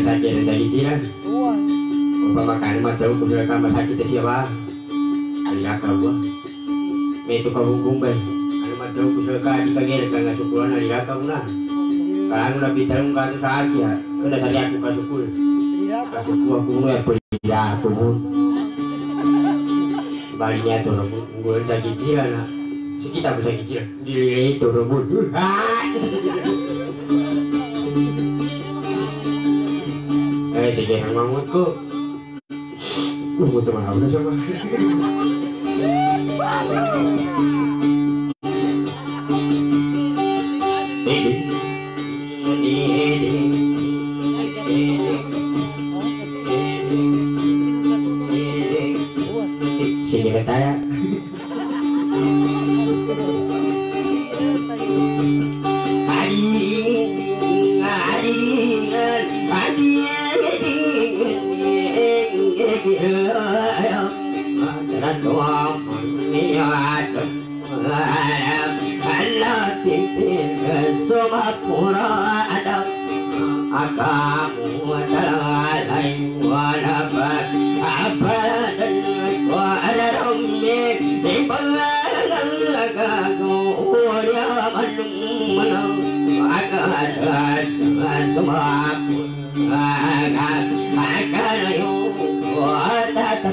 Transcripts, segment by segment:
sajere sagijiran upama kani matau kubira kama sakit siapa? Alira kawa me itu kamu kumbal anu matau kubira kadi kagere kanga sukulan alira kauna kalau nabi tahu kau tuh sahaja, kena cari aku kasukul, kasukul aku mau apa ya aku pun baliknya tuh rebut, gue sakit jiran sekitar bisa kecil, diri itu rebut, Iya, emang aku Gue teman apa sama Sini kata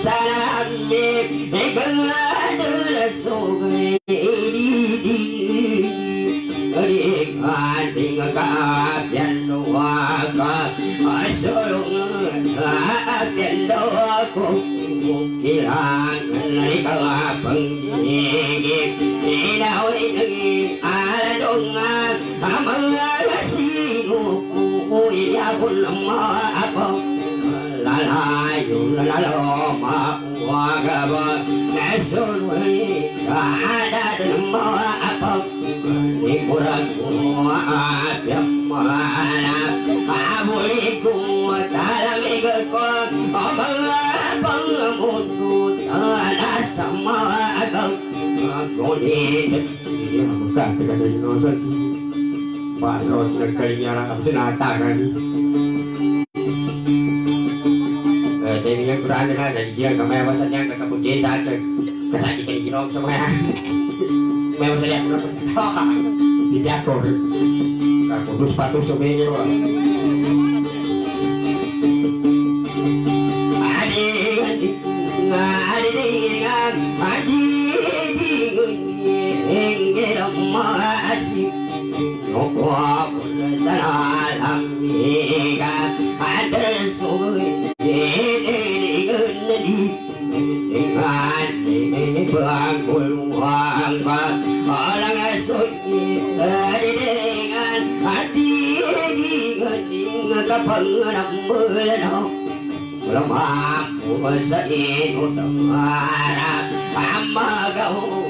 Salam me, they burn the soul. kendo ku kira nai kala pang ye ye ni na oi ngi ala dong a amang ala si ku ku ya kun ma apa la la yu la la lo ma wa ga ba na so ni ka ada ma apa ni kurang ku samaadam magone yang besar tidak yang ada saja di memang saya kor أماسي وكل سلام يجا أدرسوي Hãy subscribe cho kênh Ghiền Mì Gõ Để không bỏ lỡ những video hấp dẫn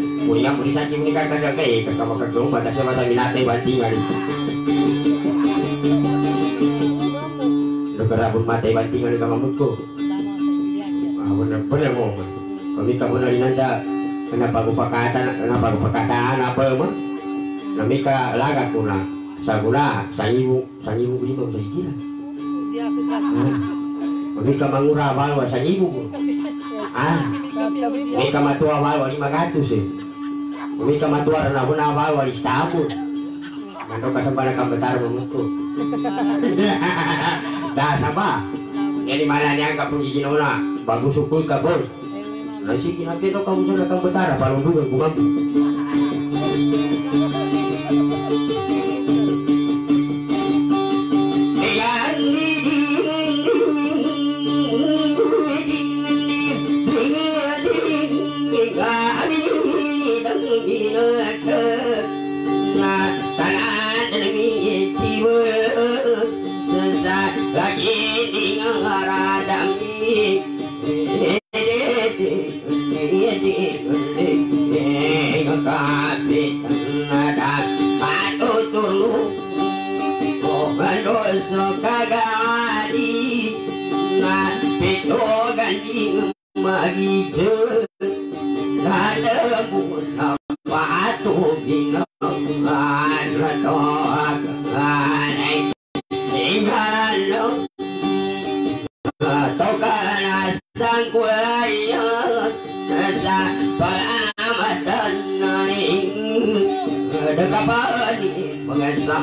Kuliah pulisan sih mereka kerja kayak kakak kerjung batasnya masa milate ya, banti mari. Negara pun mate banti mari kamu mutku. Ah benar benar mau. Kami kamu dari nanda. Kenapa aku perkataan? Kenapa aku perkataan apa emang? Namika lagat kuna. Sagula, sanyimu, sanyimu ini baru saya kira. Dia kau Namika mangurah bawa sanyimu. Ah, Mika matua ah, bawa lima ratus eh. Mami ka matua na guna balwa di setahun Mando ka sambara ka betar memutu Dah sama Jadi mana ni angkat pun izin ona? Bagus sukul ka bos Nasi kinati to kamu sana kang betara balong dulu bukan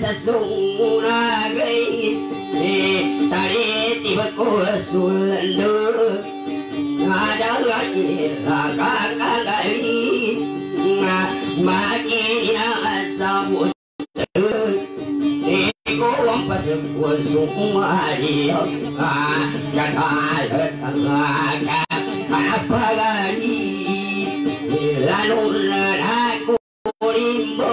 சசூனாகை தடேத்தி சொல்லு காகவி மாகேயா சாமு கோவம் பசுக்கு சுமாரியோ கதால அப்பகரி லனுல்ல கோரிம்போ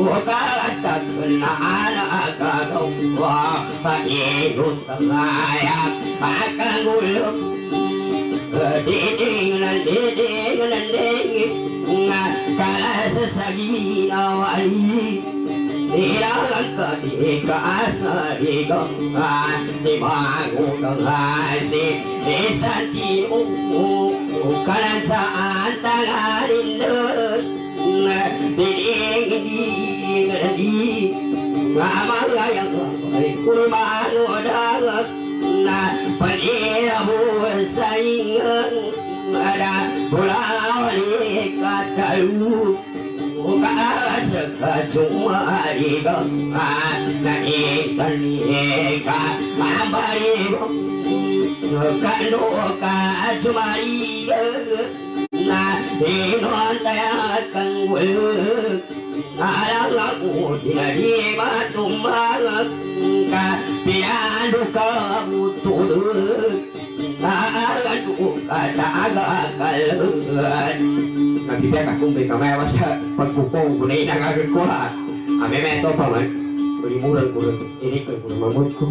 وقالت كن على كتوى فجيل تغايا فحكموا دين دين دين كلاس سجين ولي Karansa antagarin Kalo ka sumari thì nó sẽ cần quên ngã đã ngã cụ thì đi ba tùng ba cả. Thì đã có một tụ được đã đu cả đã gã cả lưng mà thì đây cả công việc cả mẹ bắt con cụ cô của này đang ở bên cô à. À mẹ mẹ tôi phải mà đi mua được của được đi đi cần của mà mua cô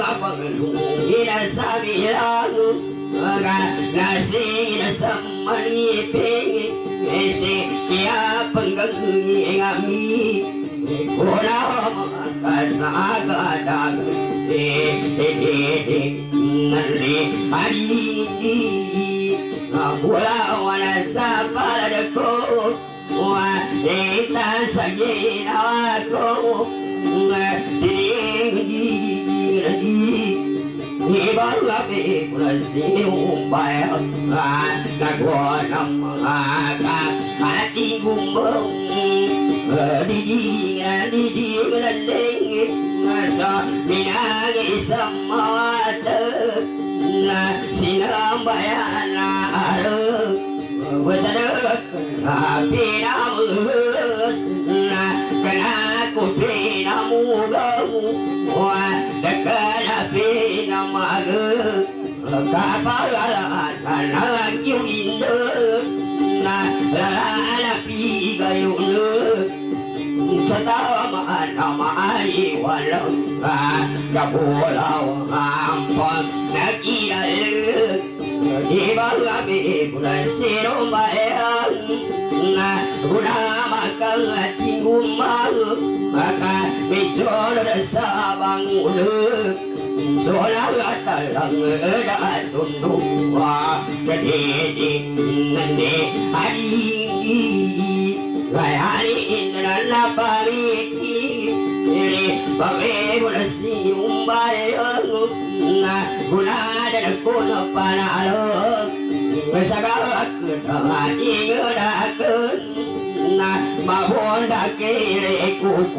ina sabiranu ga nasi ina samani pe ese ya pangangi ngami kona kasa ga dag e e e nalle ali Kula wana sapala da ko wa eta sagina ko Ibang gabi kung sinong bayan Nagawa ng mga kakating gumbong Diding na diding na ding Sa minag-isang mata Na sinambayan na araw Wasadak na pinamus Na na mơ cả bao là là là kêu in nữa. Là là là pi gây nữa. Cho ta mà nó mãi hoàn lông là cho cô lâu ham con đã kia lư. Đi bao là bị bulan xe đô bay. Là guna mà cần tình hùng mà mà cả bị cho nó đã xa bằng nữa 说呀呀呀呀呀呀，咚咚啊，这的的的的，哎咦咦，来啊哩，那那把哩哩，哩把威武的西勇把哟，我那我那的那古那把那罗，为啥个个他妈的个那个，那把我那给哩姑姑。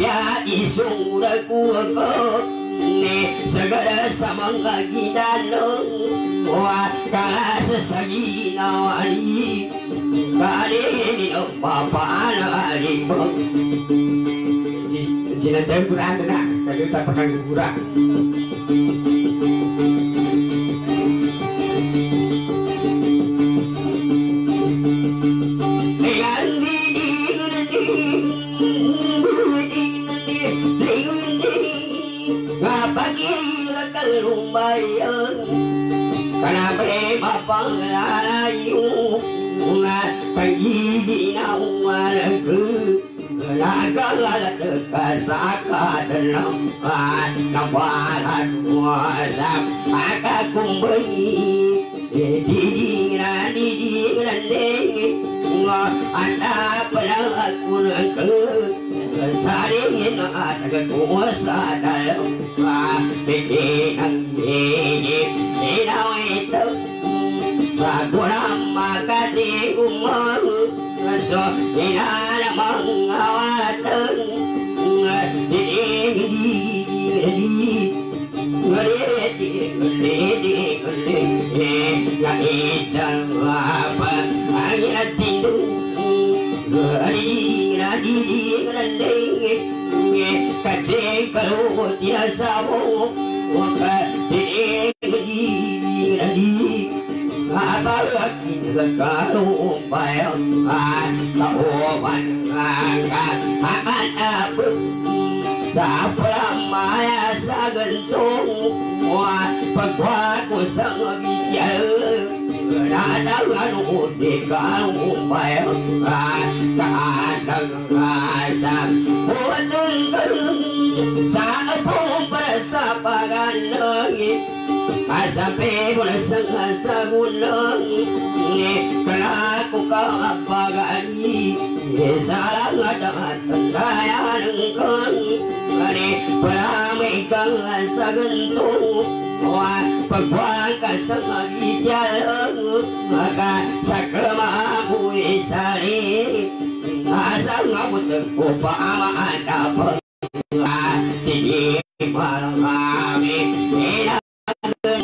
माया ईश्वर कुको ने सगर समंग गिदानो वाकाश सगी नवाली कारे नो पापान अरिबो जिनदेव कुरान ना कदे तक पकन Quran rumbayan kanabale mapangalayo nga pagiging na umalag nagalat ka sa kadalampan na walang wasap akakumbay didiran didiran ding nga anak palang at kulang ಸಾರಿನ ಅಡಗೋ ಸಾಡಲಪ್ಪ ಬಿಡಿ ನಂದೇ ನೀರಾಯ್ತು ಸ್ವಗುಣಮ್ಮ ಕದಿ ಉಮರು ಸೊ ನಿರಾಳ ಮಂಗವಾತ ಗಡಿ ಗಡಿ ಗಡಿ ಗಡಿ ಗಡಿ ಗಡಿ ಗಡಿ سابوا وفتيني أبرك ذكروا بيضا صوبا أمن أبرك سابرا ما يسألتم وفتواك سمجر đã đã gắn hồn để cả hồn bè ra cả đằng ra sang hồn đừng cưng sang Asape wala sang asagulong Kala ko ka apagani Sarang at at tandayan ang kong Kani wala may kang asagantong Wa pagwang ka sa magityalong Maka sa kamabuhi sari Asang abot ko pa maanapang Tinipal kami. Ina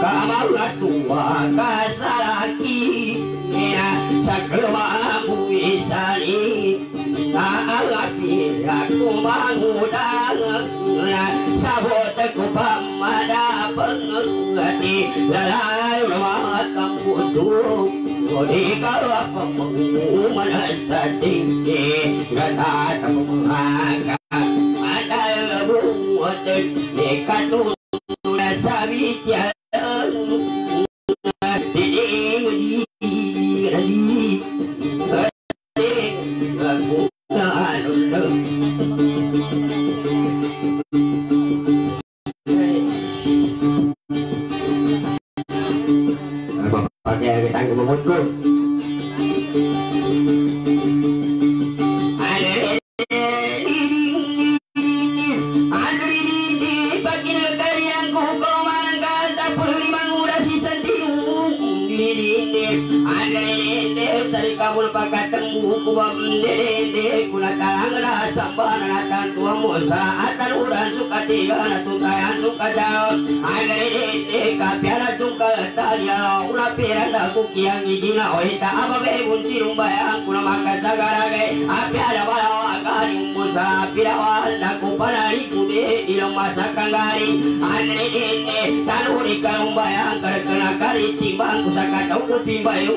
kawula kasaraki ya sakelwa puisani alaki aku mangudang la sabot ku pamada pengati lalai matam kudu Kodi kalau pengumuman sedikit Gata temuhaka Ada lebung otek Going good. Piranda kukiang idina oita ababe bunci rumbayang kuna makasagara ge apiara bala agari umbusa pirawa na kupanari kude ilang masakan gari agare ni kau bayang kerana kari timbang pusaka tau ke timbayu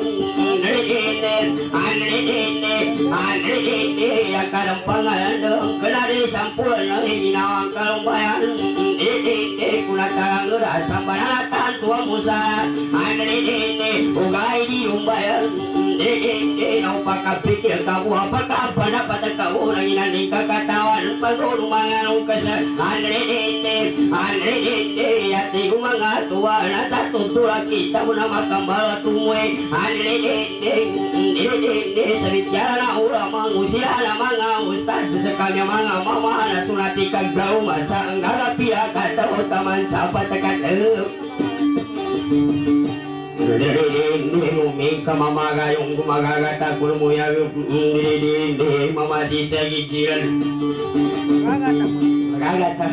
Anrine, anrine, anrine Ya karam pangan dong kenari sampun Ini nawang kau bayang Anrine, kuna nak tarang rasa alatan tua musara Anrine, ugai di rumbayang Nene, nau pakapikir kamu apakah pada pada kau nang inani kakatawan Anene, anene, ya tigo mga tua na. Umi kamamaga kamamagayong gumagagatag bulmuyag dili-dili mamasisag ijiran magagatag magagatag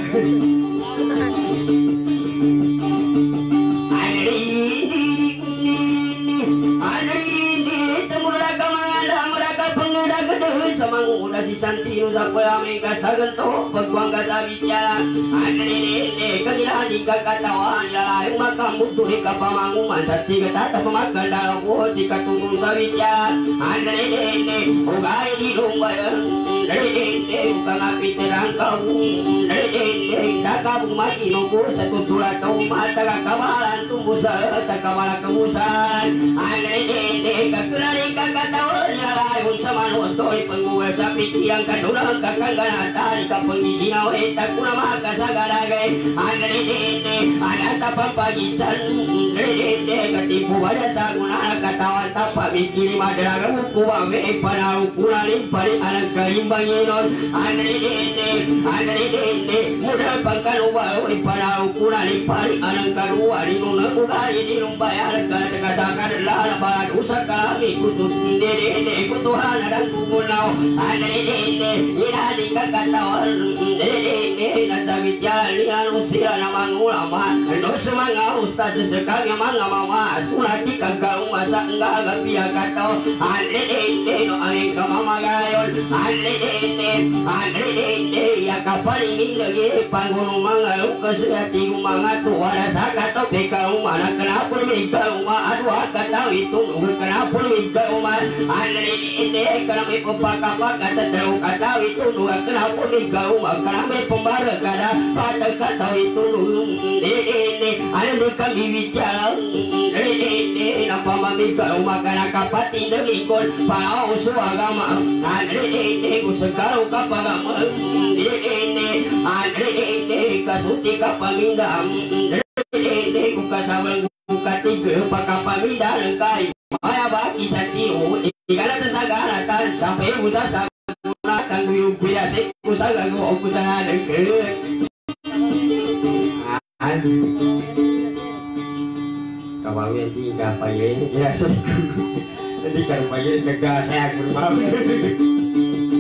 si Santino sa pulami kasaganto pagwang kasabitya anene kanila di kakatawan ya yung makambuto di kapamanguman sa tiga tata pamakan dalawo di katungkong sabitya anene ugay di lumbayan Nalilinde pangapit ng kawung Nalilinde nakabong mainugo sa tutula tong mataga kamalan tumbo sa takamala kamusan Nalilinde sa manutoy panguwal sa pitiyang kadulang kakangganatan Kapangiginaw etak kuna makasagaragay Nalilinde anata pampagitan Nalilinde katipu pada sa guna katawan tapamikiri madaraga Kuwa me panau kunalin pari anak karimba Panginoon Anarinde, anarinde Mudal pagkaluwa Uy panau kunalin pari anak karuwa Ustaz sekang yang mana mama Sunati kakak rumah sak enggak agak pihak kata Ale ale ale no aneh kama maga Nene Nasabi jalan Anu sila na mga ulama Ano sa mga ustad sa kanya mga mama Sulati kagaw masa nga gabiya kataw Anrene No aming kamamagayon Anrene Anrene Yakapaliming lagi Pangunong mga lukas Ati mga tuwara sa kataw Teka umana Kenapa ikaw umaadwa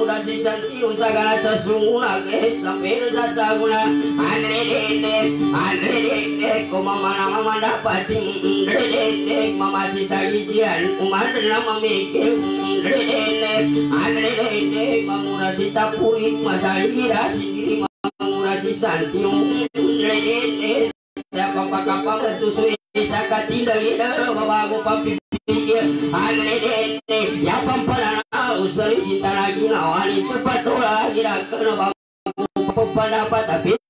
kenapa ikaw umaadwa Anrene Kenapa ipapakapak Kataw kataw Itong kenapa ikaw umaadwa Kenapa pembara kada Pada kataw Itong Nene Ano kami bicara Nene Nampak mamika Umakana kapati Demikon Pao suagama Nene Usakarong kapagama Nene Nene Kasuti kapagindam Nene Kukasawang Kukatiga Pakapaminda Lengkai Maya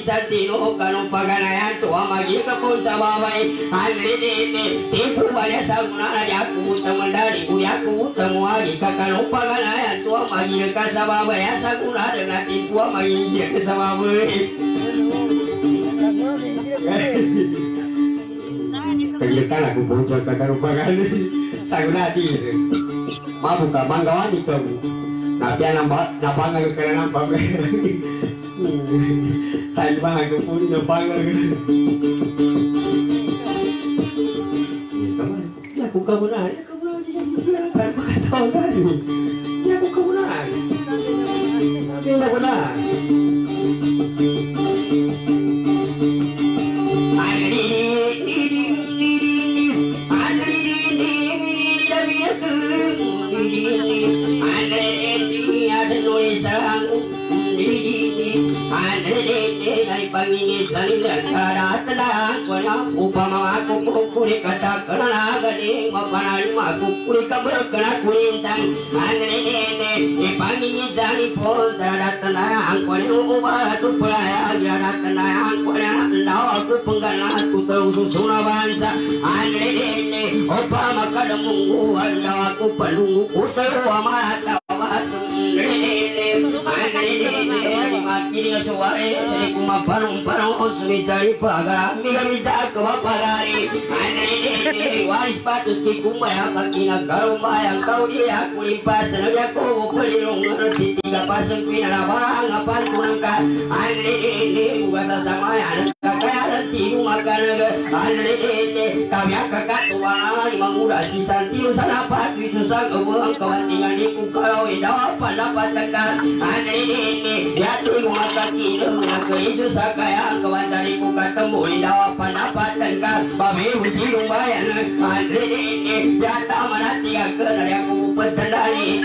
santino sagala sasunguna ke sampai saguna 带你们喊个福利的班啊！那公干部那，那就是，不还到那？કબર કણા કુણી તાન આંગણે ને એ પામીની જાણી ફોલ રાતના આંકોણે ઉભા તુપળાયા રાતના આંકોણે અંડાવા કુપંગના કુતરું સુણવાંસા આંગણે ને ઓપા મકડ મુંગુ અંડાવા કુપલું કુતરું અમારા Utaru amata Makini nga suwari Sari kumapanong-panong Sumisari pagara. Miga misa ko mapagari Anay Waris patut ki kumaya Pakinagkarong bayang Kau dia kulimpas Nabi ako Palirong Ano titiga pasang Pinarabang Apan kunang ka. Anay Buga sa samayan ilu magalaga alete kawiak kakatuan mangura si santilu sanapat susah sang ewe tinggal di kukalau edapa dapat tekan alete ya tu makati nak itu sakaya angkawatan di kukatembu edapa dapat tekan babi uji umbayan alete ya tamanati akan ada kubu petendari